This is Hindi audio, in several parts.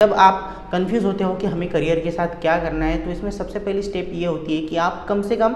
जब आप कंफ्यूज होते हो कि हमें करियर के साथ क्या करना है तो इसमें सबसे पहली स्टेप ये होती है कि आप कम से कम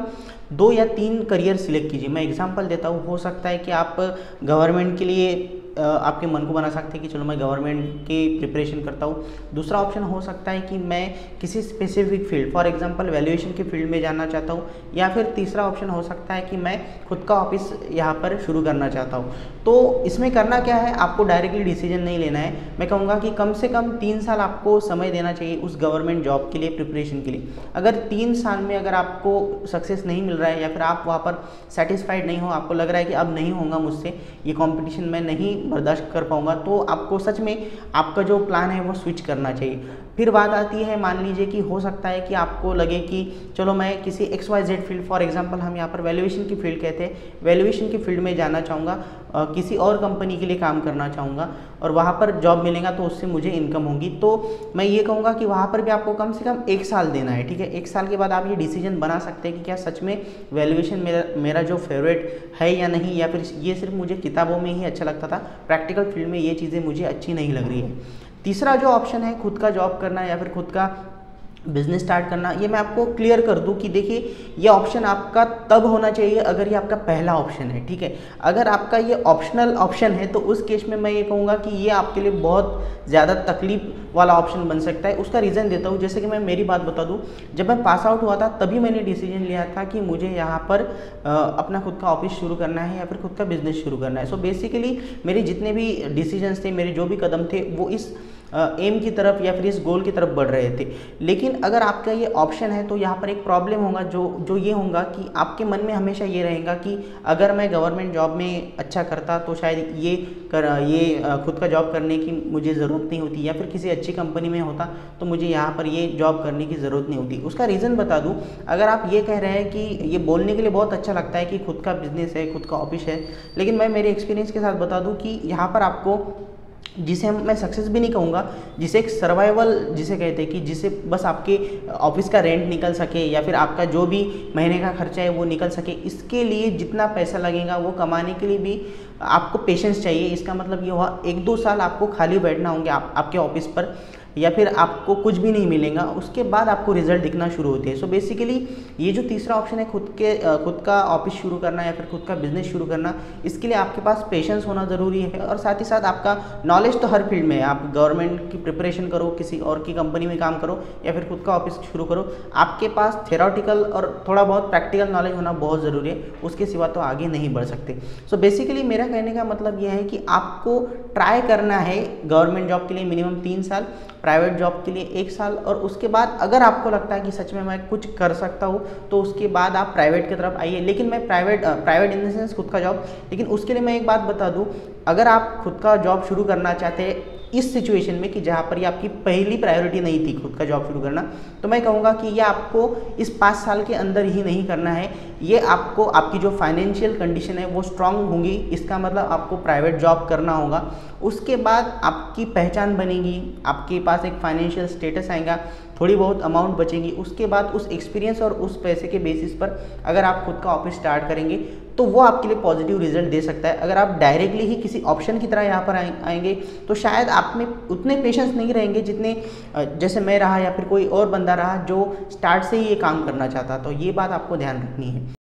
दो या तीन करियर सिलेक्ट कीजिए। मैं एग्जांपल देता हूँ। हो सकता है कि आप गवर्नमेंट के लिए आपके मन को बना सकते हैं कि चलो मैं गवर्नमेंट की प्रिपरेशन करता हूँ। दूसरा ऑप्शन हो सकता है कि मैं किसी specific field for example valuation के फ़ील्ड में जाना चाहता हूँ, या फिर तीसरा ऑप्शन हो सकता है कि मैं खुद का ऑफ़िस यहाँ पर शुरू करना चाहता हूँ। तो इसमें करना क्या है? आपको डायरेक्टली डिसीज़न नहीं लेना है। मैं कहूँगा कि कम से कम तीन साल आपको समय देना चाहिए उस गवर्नमेंट जॉब के लिए प्रिपरेशन के लिए। अगर तीन साल में अगर आपको सक्सेस नहीं मिल रहा है, या फिर आप वहाँ पर सेटिस्फाइड नहीं हो, आपको लग रहा है कि अब नहीं होगा मुझसे, ये कॉम्पिटिशन में नहीं बर्दाश्त कर पाऊँगा तो आपको सच में आपका जो प्लान है वो स्विच करना चाहिए। फिर बात आती है, मान लीजिए कि हो सकता है कि आपको लगे कि चलो मैं किसी X Y Z field for example हम यहाँ पर वैल्यूएशन की फ़ील्ड कहते हैं। वैल्यूएशन की फ़ील्ड में जाना चाहूँगा किसी और कंपनी के लिए काम करना चाहूँगा और वहाँ पर जॉब मिलेगा तो उससे मुझे इनकम होगी। तो मैं ये कहूँगा कि वहाँ पर भी आपको कम से कम एक साल देना है, ठीक है? एक साल के बाद आप ये डिसीज़न बना सकते हैं कि क्या सच में वैल्यूएशन मेरा मेरा जो फेवरेट है या नहीं, या फिर ये सिर्फ़ मुझे किताबों में ही अच्छा लगता था प्रैक्टिकल फ़ील्ड में ये चीज़ें मुझे अच्छी नहीं लग रही है। तीसरा जो ऑप्शन है खुद का जॉब करना या फिर खुद का बिज़नेस स्टार्ट करना ये मैं आपको क्लियर कर दूँ कि देखिए ये ऑप्शन आपका तब होना चाहिए अगर ये आपका पहला ऑप्शन है ठीक है? अगर आपका ये ऑप्शनल ऑप्शन है तो उस केस में मैं ये कहूँगा कि ये आपके लिए बहुत ज़्यादा तकलीफ़ वाला ऑप्शन बन सकता है। उसका रीज़न देता हूँ जैसे कि मैं मेरी बात बता दूँ जब मैं पास आउट हुआ था तभी मैंने डिसीज़न लिया था कि मुझे यहाँ पर आ, अपना खुद का ऑफ़िस शुरू करना है या फिर खुद का बिज़नेस शुरू करना है। सो बेसिकली मेरे जितने भी डिसीज़न थे मेरे जो भी कदम थे वो इस एम की तरफ़ या फिर इस गोल की तरफ़ बढ़ रहे थे। लेकिन अगर आपका ये ऑप्शन है तो यहाँ पर एक प्रॉब्लम होगा, जो जो ये होगा कि आपके मन में हमेशा ये रहेगा कि अगर मैं गवर्नमेंट जॉब में अच्छा करता तो शायद ये कर, ये खुद का जॉब करने की मुझे ज़रूरत नहीं होती या फिर किसी अच्छी कंपनी में होता तो मुझे यहाँ पर ये जॉब करने की ज़रूरत नहीं होती। उसका रीज़न बता दूँ, अगर आप ये कह रहे हैं कि ये बोलने के लिए बहुत अच्छा लगता है कि खुद का बिज़नेस है, खुद का ऑफ़िस है, लेकिन मैं मेरे एक्सपीरियंस के साथ बता दूँ कि यहाँ पर आपको जिसे मैं सक्सेस भी नहीं कहूँगा जिसे एक सर्वाइवल जिसे कहते हैं कि जिसे बस आपके ऑफ़िस का रेंट निकल सके या फिर आपका जो भी महीने का खर्चा है वो निकल सके इसके लिए जितना पैसा लगेगा वो कमाने के लिए भी आपको पेशेंस चाहिए। इसका मतलब ये हुआ एक दो साल आपको खाली बैठना होंगे आप, आपके ऑफ़िस पर। या फिर आपको कुछ भी नहीं मिलेगा, उसके बाद आपको रिज़ल्ट दिखना शुरू होते हैं। सो बेसिकली ये जो तीसरा ऑप्शन है, खुद के खुद का ऑफ़िस शुरू करना या फिर खुद का बिज़नेस शुरू करना, इसके लिए आपके पास पेशेंस होना ज़रूरी है। और साथ ही साथ आपका नॉलेज तो हर फ़ील्ड में है। आप गवर्नमेंट की प्रिपरेशन करो, किसी और की कंपनी में काम करो, या फिर खुद का ऑफ़िस शुरू करो। आपके पास थेराटिकल और थोड़ा बहुत प्रैक्टिकल नॉलेज होना बहुत ज़रूरी है। उसके सिवा तो आगे नहीं बढ़ सकते। सो so बेसिकली मेरा कहने का मतलब यह है कि आपको ट्राई करना है गवर्नमेंट जॉब के लिए मिनिमम तीन साल। प्राइवेट जॉब के लिए एक साल और उसके बाद अगर आपको लगता है कि सच में मैं कुछ कर सकता हूँ तो उसके बाद आप प्राइवेट की तरफ़ आइए। लेकिन मैं private private in the sense खुद का जॉब लेकिन उसके लिए मैं एक बात बता दूँ, अगर आप खुद का जॉब शुरू करना चाहते इस सिचुएशन में कि जहाँ पर ये आपकी पहली प्रायोरिटी नहीं थी खुद का जॉब शुरू करना तो मैं कहूँगा कि ये आपको इस पाँच साल के अंदर ही नहीं करना है। ये आपको, आपकी जो फाइनेंशियल कंडीशन है, वो स्ट्रांग होंगी। इसका मतलब आपको प्राइवेट जॉब करना होगा। उसके बाद आपकी पहचान बनेगी। आपके पास एक फाइनेंशियल स्टेटस आएगा। थोड़ी बहुत अमाउंट बचेगी। उसके बाद उस एक्सपीरियंस और उस पैसे के बेसिस पर अगर आप खुद का ऑफ़िस स्टार्ट करेंगे तो वो आपके लिए पॉजिटिव रिज़ल्ट दे सकता है। अगर आप डायरेक्टली ही किसी ऑप्शन की तरह यहाँ पर आएँगे तो शायद आप में उतने पेशेंस नहीं रहेंगे जितने जैसे मैं रहा या फिर कोई और बंदा रहा जो स्टार्ट से ही ये काम करना चाहता। तो ये बात आपको ध्यान रखनी है।